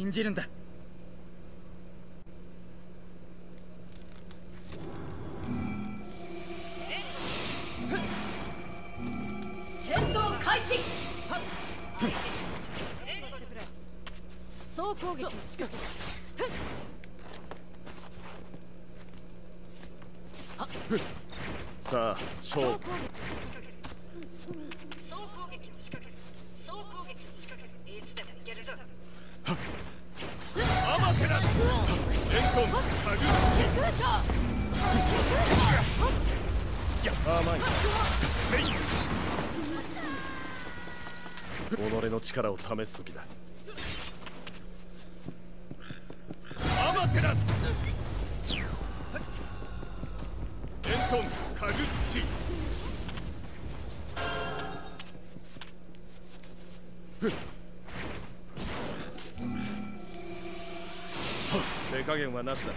信じるんだ戦闘開始総攻撃を仕掛けるさあ勝負己の力を試す時だ。アマテラスレントンタグチ手加減はなしだ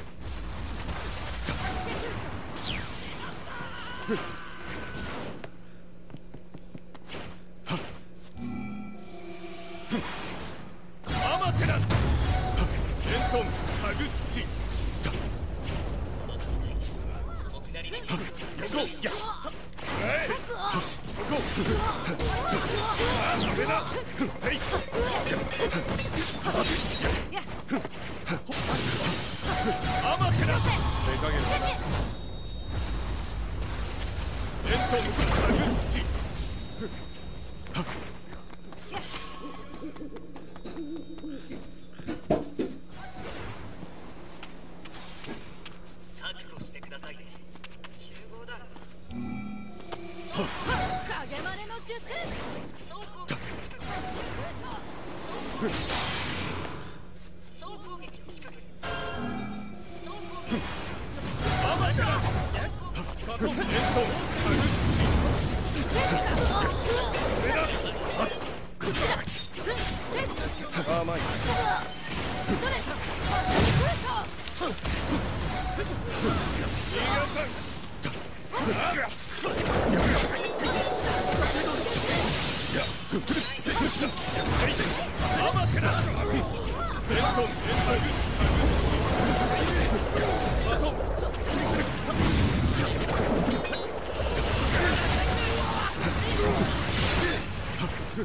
アマテラスレントンタグチアマテラス手加減だなレントンタグチ覚悟してください集合だ影マネの術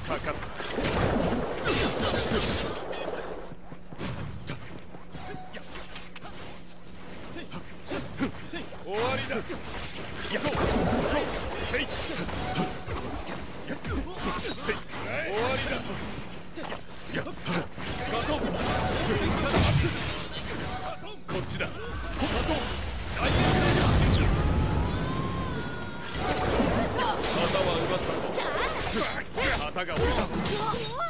かかった旗が降りた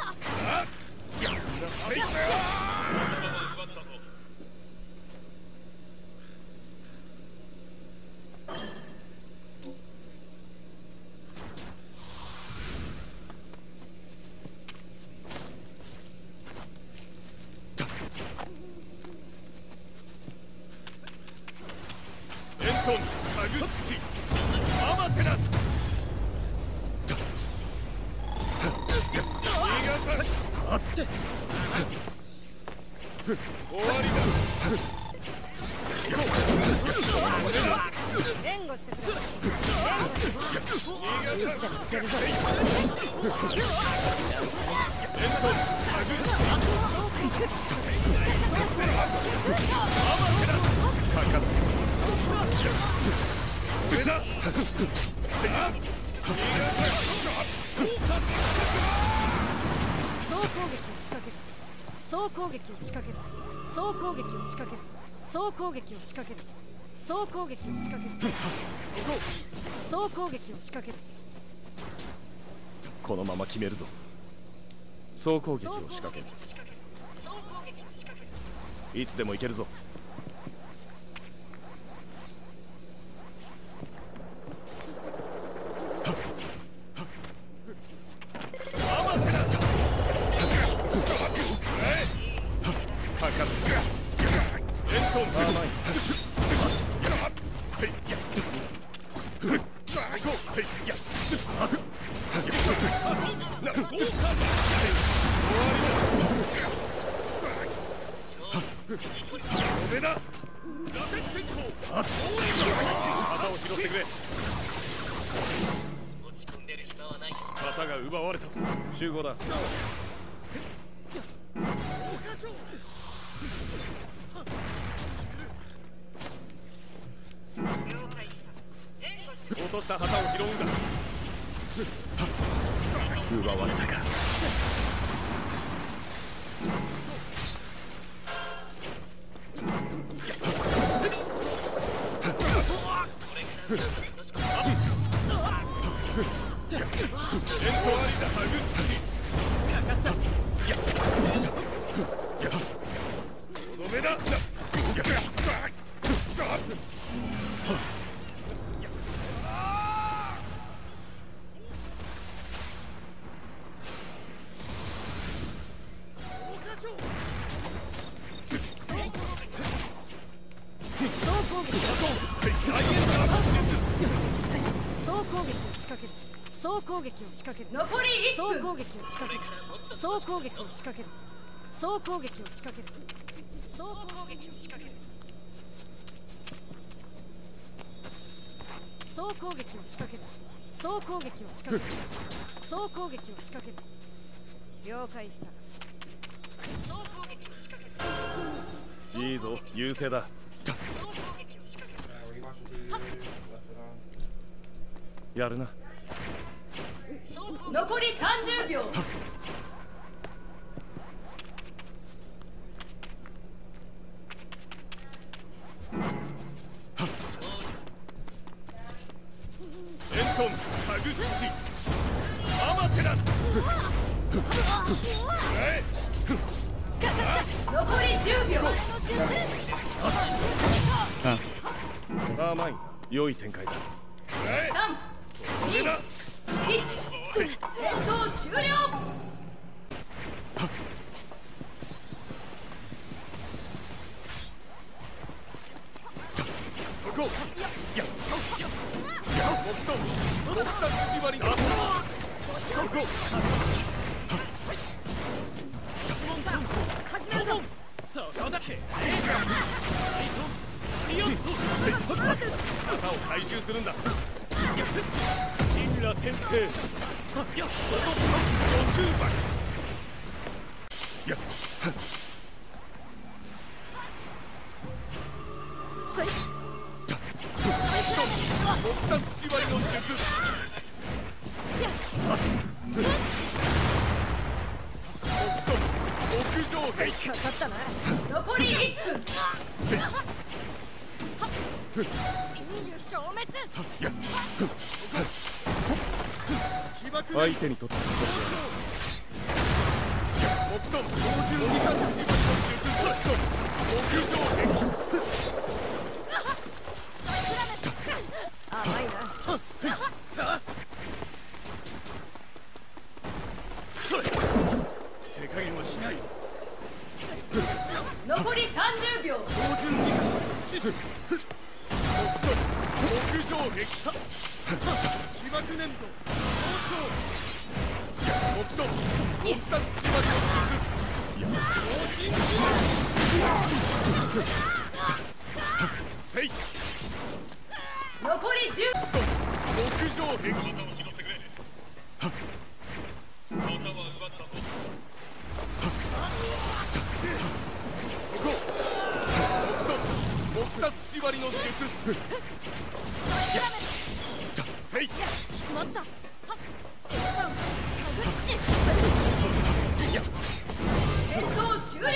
新潟あって終わりだ攻撃を仕掛ける。総攻撃を仕掛ける。総攻撃を仕掛ける。総攻撃を仕掛ける。総攻撃を仕掛ける。総攻撃を仕掛ける。このまま決める。ぞ総攻撃を仕掛ける。総攻撃を仕掛ける。いつでも行ける。ぞ旗を拾ってくれ落ち込んでる暇はない旗が奪われた集合だ。落とした旗を拾うんだ。奪われたか戦闘ありだ総攻撃を仕掛ける総攻撃を仕掛ける残り1分総攻撃を仕掛ける総攻撃を仕掛ける総攻撃を仕掛ける総攻撃を仕掛ける総攻撃を仕掛ける総攻撃を仕掛ける総攻撃を仕掛ける了解した総攻撃を仕掛けるいいぞ優勢だ。やるな。残り30秒。エントンタグチアマテラスえ？残り10秒。アーマイン良い展開だするんだ神羅転生よっ50倍や僕たち縛りの術僕と極上兵かかっ。たな残り1分相手にとって。僕と同時の二段縛りの術僕と極上兵甘いな手加減はしない残り30秒。標準二段死守僕と極上兵起爆粘土早朝僕と国産縛りの術せい残り10極上兵旗を拾ってくれ旗は奪ったぞここ僕と僕たち縛りの術せいしまった戦闘終了。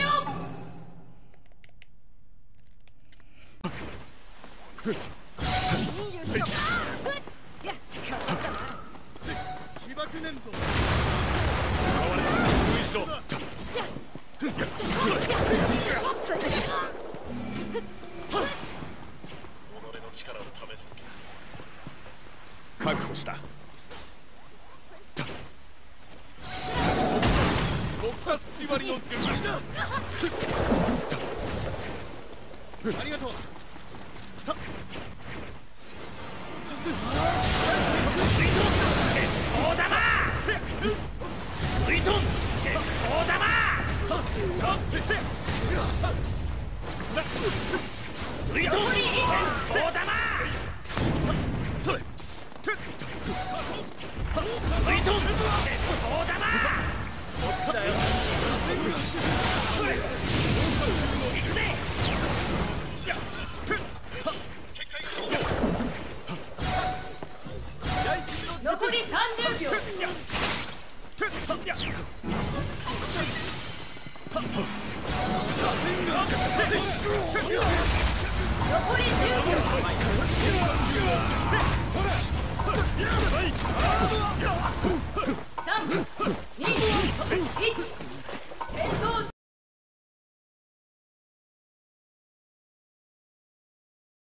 水残り10秒。